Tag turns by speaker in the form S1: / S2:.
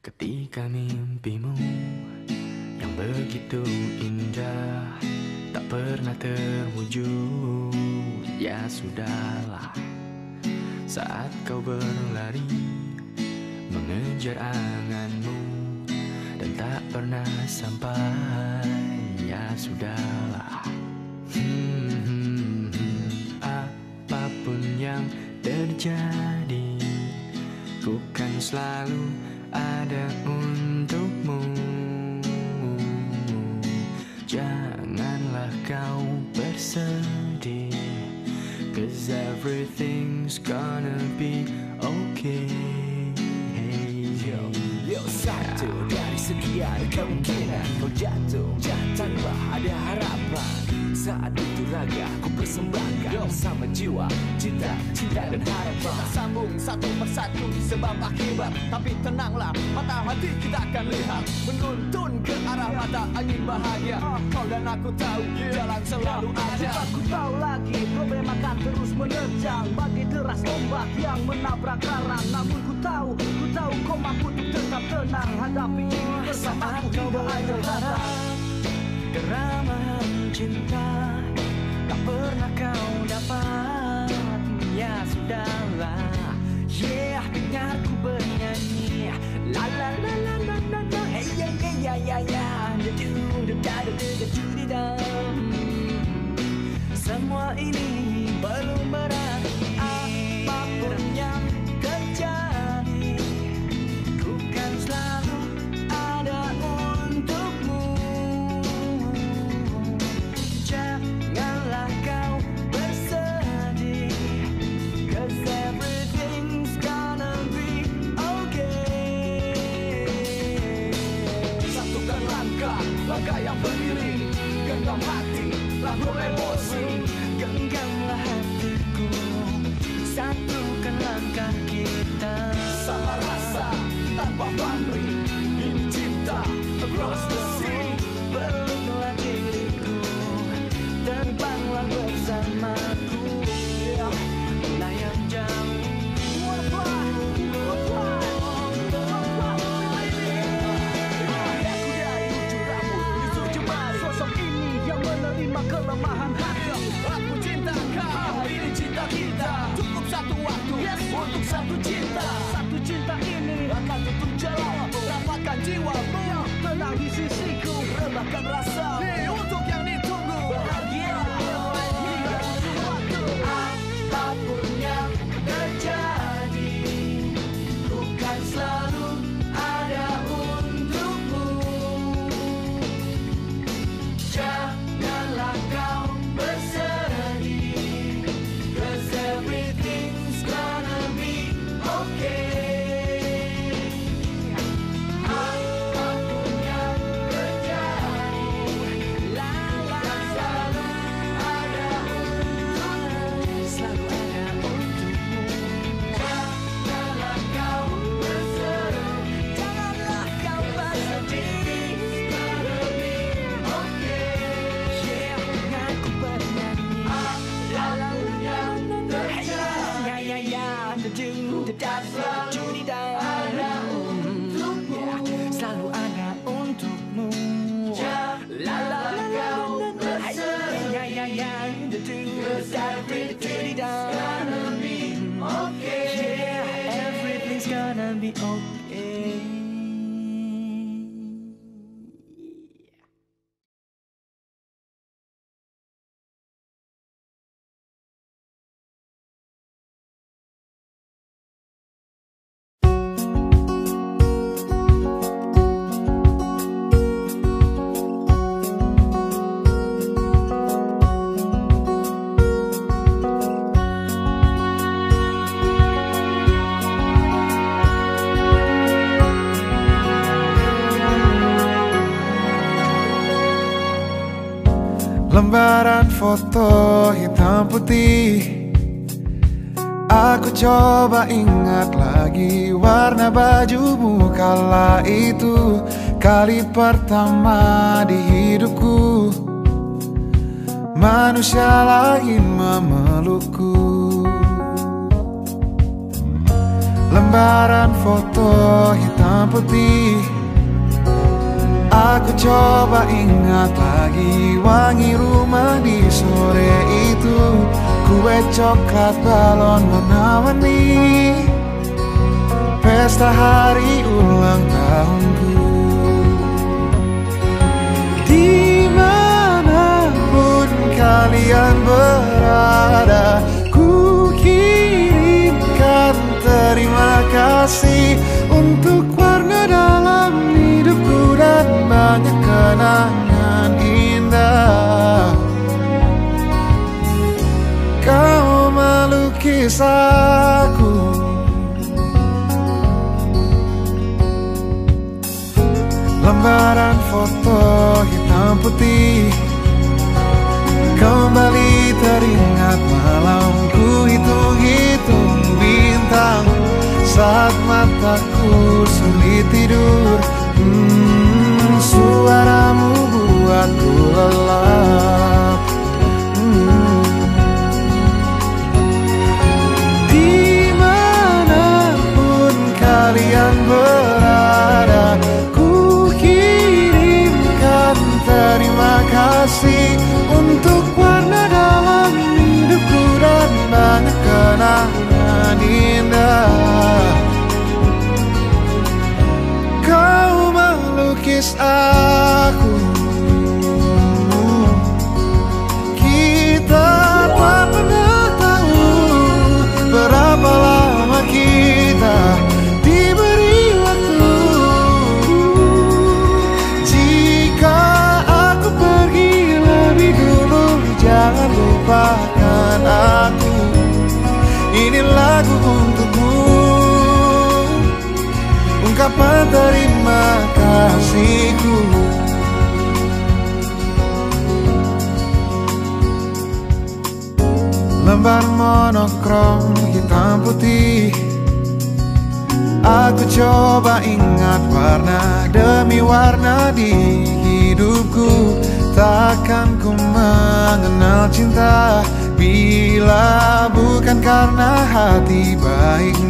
S1: Ketika mimpimu yang begitu indah tak pernah terwujud, ya sudahlah. Saat kau berlari mengejar anganmu dan tak pernah sampai, ya sudahlah. Hmm, apa pun yang terjadi, ku kan selalu ada untukmu. Janganlah kau bersedih, cause everything's gonna be okay.
S2: Yo, yo satu dari sekian kemungkinan kau jatuh tanpa ada harapan saat itu raga ku persembahkan sama jiwa cinta cinta dan harapan.
S3: Kita sambung satu persatu sebab akibat. Tapi tenanglah mata hati kita akan lihat. Menuntun ke arah mata angin bahagia. Kau dan aku tahu jalan selalu ada.
S4: Aku tahu lagi problem akan terus menerjang Bagi deras ombak yang menabrak karang Namun ku tahu, ku tahu kau mampu untuk tetap tenang. Hadapi ini bersama aku tidak ada harap
S1: Keramahan cinta. Tak pernah kau dapat kita
S3: Sama rasa, tanpa pamrih untuk satu
S5: Lembaran foto hitam putih. Aku coba ingat lagi warna bajumu kala itu. Kali pertama di hidupku. Manusia lain memelukku. Lembaran foto hitam putih Aku coba ingat lagi wangi rumah di sore itu. Kue coklat balon warna-warni Pesta hari ulang tahunku. Di mana pun kalian berada Ku kirimkan terima kasih kenangan indah. Kau melukis aku Lembaran foto hitam putih. Kembali teringat malamku hitung-hitung bintang. Saat mataku sulit tidur hmm, Suaramu buatku lelap lupakan aku. Ini lagu untukmu. Ungkapan terima kasihku. Lembar monokrom hitam putih. Aku coba ingat warna demi warna di hidupku Takkan ku mengenal cinta? Bila bukan karena hati baikmu